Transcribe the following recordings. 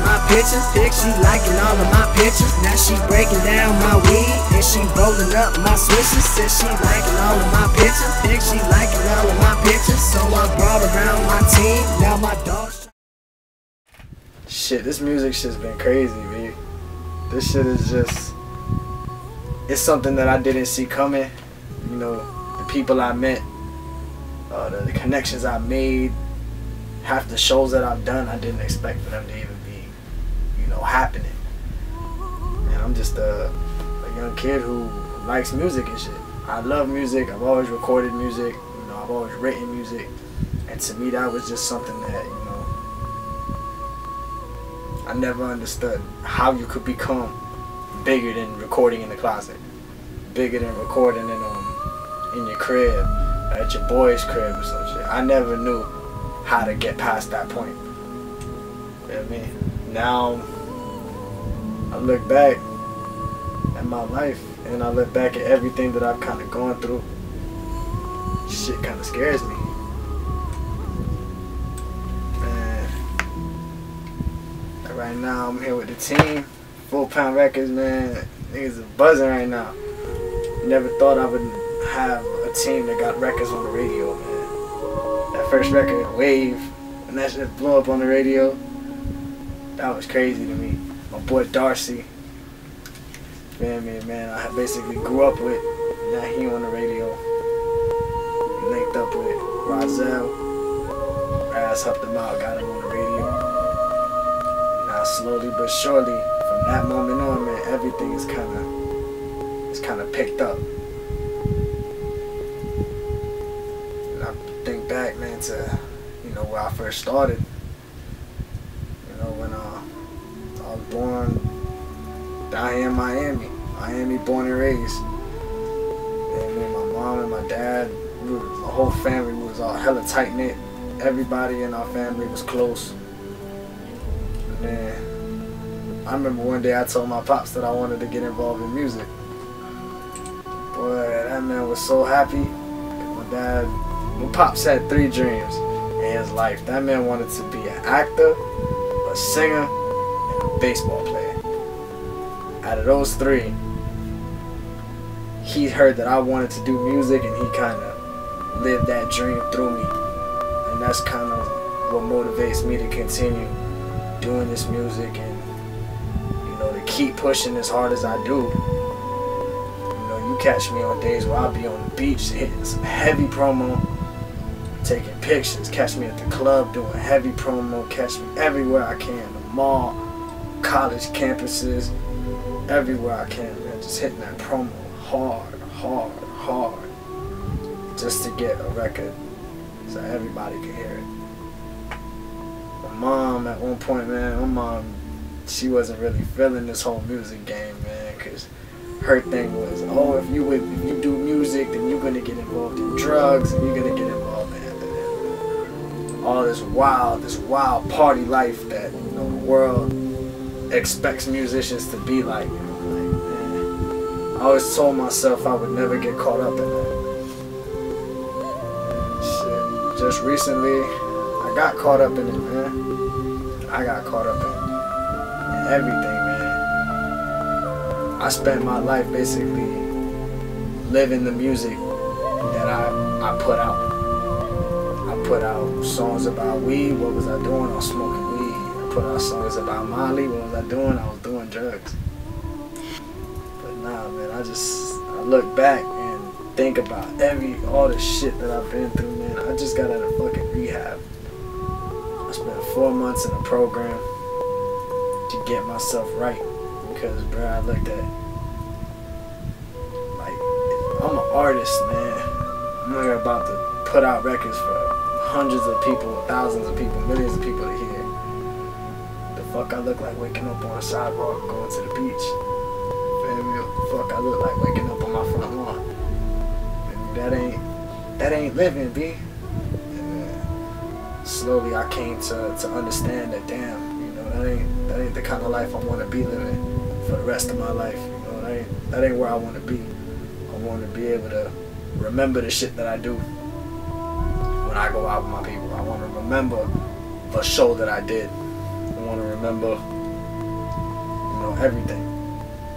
of my pictures. She liking all of my pictures. Now she breaking down my weed and she rolling up my swishes. Said she liking all of my pictures. She liking all of my pictures. So I brought around my team. Now my dogs. Shit, this music shit's been crazy, man. This shit is just. It's something that I didn't see coming. You know, the people I met, uh, the, the connections I made, half the shows that I've done, I didn't expect for them to even know, happening. And I'm just a, a young kid who likes music and shit. I love music. I've always recorded music. You know, I've always written music. And to me, that was just something that, you know, I never understood how you could become bigger than recording in the closet, bigger than recording in um in your crib, at your boy's crib or some shit. I never knew how to get past that point. You know what I mean? Now I look back at my life and I look back at everything that I've kind of gone through. Shit kind of scares me. Man, right now I'm here with the team. Full Pound Records, man. Niggas are buzzing right now. Never thought I would have a team that got records on the radio, man. That first record, Wave, when that shit blew up on the radio, that was crazy to me. Boy Darcy, man, man, man, I basically grew up with. Now he on the radio. Linked up with Rozelle. Ass helped him out, got him on the radio. Now slowly but surely, from that moment on, man, everything is kind of, it's kind of picked up. And I think back, man, to, you know, where I first started. You know, when I born down in Miami. Miami, born and raised. And and my mom and my dad, we were, the whole family was all hella tight knit. Everybody in our family was close. And then I remember one day I told my pops that I wanted to get involved in music. Boy, that man was so happy. My dad, my pops had three dreams in his life. That man wanted to be an actor, a singer, baseball player. Out of those three, he heard that I wanted to do music and he kind of lived that dream through me. And that's kind of what motivates me to continue doing this music and, you know, to keep pushing as hard as I do. You know, you catch me on days where I'll be on the beach hitting some heavy promo, taking pictures, catch me at the club doing heavy promo, catch me everywhere I can, the mall, college campuses, everywhere I can, man, just hitting that promo hard, hard, hard, just to get a record so everybody can hear it. My mom, at one point, man, my mom, she wasn't really feeling this whole music game, man, because her thing was, oh, if you if you do music, then you're gonna get involved in drugs, and you're gonna get involved in all this wild, this wild party life that you know the world expects musicians to be like. I always told myself I would never get caught up in that. Shit. Just recently, I got caught up in it, man. I got caught up in, in everything, man. I spent my life basically living the music that I, I put out. I put out songs about weed, what was I doing? I was smoking put out songs about Molly, what was I doing? I was doing drugs But nah, man, I just I look back and think about every all the shit that I've been through, man. I just got out of fucking rehab. I spent four months in a program to get myself right because, bro, I looked at like I'm an artist, man. I'm not about to put out records for hundreds of people, thousands of people, millions of people to hear. Fuck I look like waking up on a sidewalk going to the beach fuck I look like waking up on my front lawn. That ain't that ain't living, B. And slowly I came to, to understand that damn, you know, that ain't that ain't the kind of life I wanna be living for the rest of my life. You know, that ain't that ain't where I wanna be. I wanna be able to remember the shit that I do when I go out with my people. I wanna remember the show that I did. I wanna remember, you know, everything.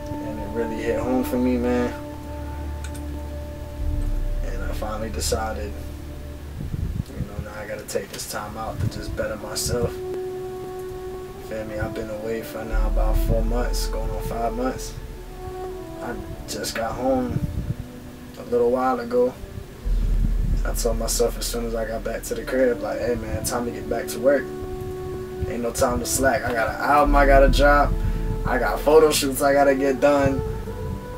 And it really hit home for me, man. And I finally decided, you know, now I gotta take this time out to just better myself. Me? I've been away for now about four months, going on five months. I just got home a little while ago. I told myself as soon as I got back to the crib, like, hey man, time to get back to work. Ain't no time to slack. I got an album I gotta drop. I got photo shoots I gotta get done.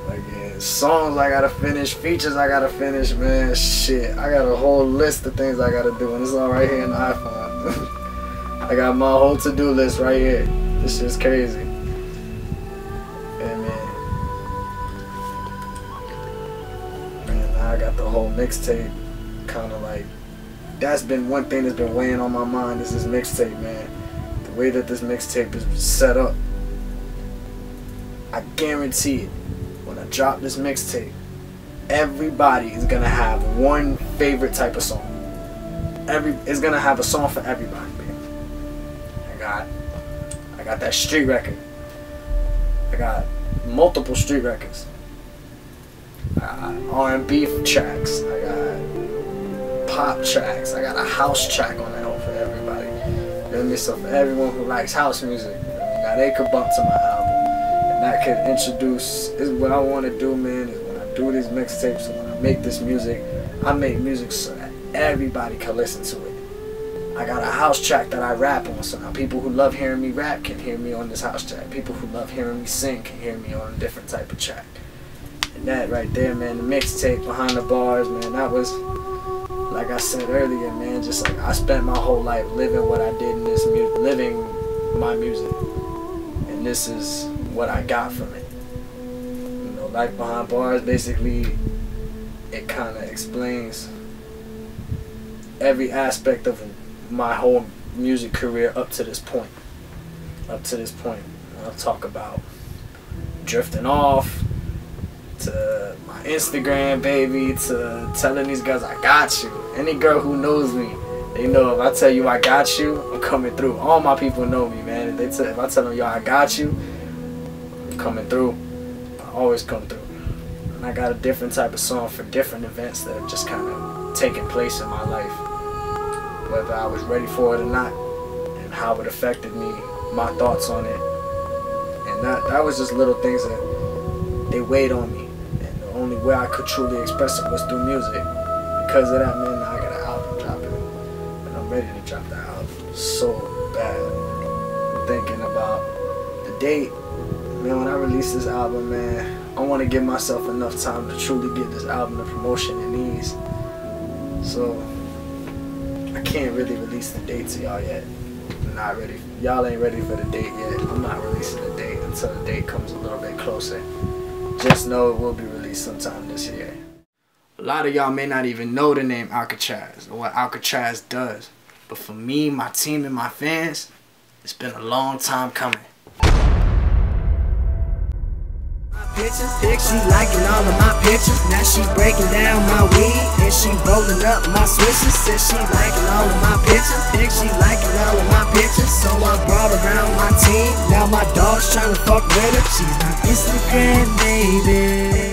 Yeah, songs I gotta finish, features I gotta finish, man. Shit. I got a whole list of things I gotta do and it's all right here in the iPhone. I got my whole to-do list right here. This shit's crazy. Man. Man, I got the whole mixtape kind of like that's been one thing that's been weighing on my mind is this mixtape, man. Way that this mixtape is set up, I guarantee it. When I drop this mixtape, everybody is gonna have one favorite type of song. Every is gonna have a song for everybody, man. I got, I got that street record. I got multiple street records. I got R&B tracks. I got pop tracks. I got a house track on that. You know what I mean? So for everyone who likes house music, now they could bump to my album. And that could introduce is what I want to do, man, is when I do these mixtapes when I make this music, I make music so that everybody can listen to it. I got a house track that I rap on, so now people who love hearing me rap can hear me on this house track. People who love hearing me sing can hear me on a different type of track. And that right there, man, the mixtape behind the bars, man, that was like I said earlier, man, just like I spent my whole life living what I did in this music, living my music. And this is what I got from it. You know, Life Behind Bars basically it kind of explains every aspect of my whole music career up to this point. Up to this point. I'll talk about drifting off to my Instagram baby to telling these girls I got you. Any girl who knows me, they know if I tell you I got you, I'm coming through. All my people know me, man. If they tell, if I tell them yo I got you, I'm coming through. I always come through. And I got a different type of song for different events that have just kind of taken place in my life. Whether I was ready for it or not, and how it affected me, my thoughts on it. And that that was just little things that they weighed on me. The only way I could truly express it was through music. Because of that, man, I got an album dropping. And I'm ready to drop that album so bad. I'm thinking about the date. Man, when I release this album, man, I want to give myself enough time to truly get this album the promotion it needs. So, I can't really release the date to y'all yet. I'm not ready. Y'all ain't ready for the date yet. I'm not releasing the date until the date comes a little bit closer. Just know it will be released sometime this year. A lot of y'all may not even know the name Alcatraz or what Alcatraz does. But for me, my team, and my fans, it's been a long time coming. pictures. She liking all of my pictures. Now she breaking down my weed and she rolling up my switches. Says she liking all of my pictures. She liking all of my pictures. So I brought around my team. Now my dog's trying to fuck with her. She's my Instagram baby.